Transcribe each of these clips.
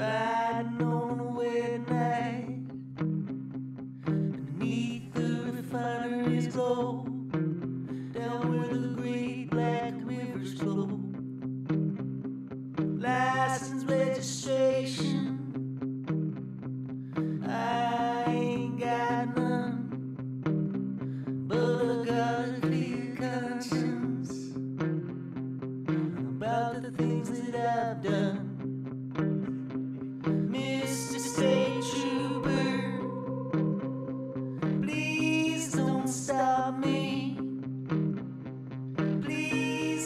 riding on a wet night. Beneath the refinery's glow, down where the great black rivers flow. License registration, I ain't got none, but I got a clear conscience about the things that I've done.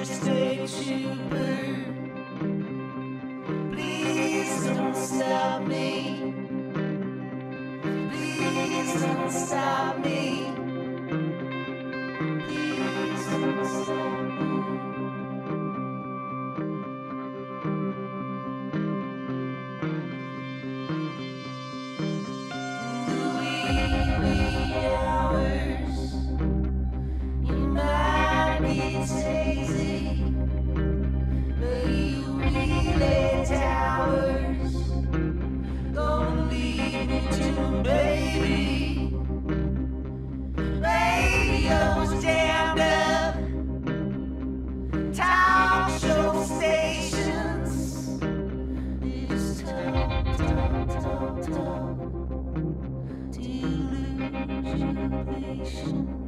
Please don't stop me. Please don't stop me. Please don't stop me. 这悲伤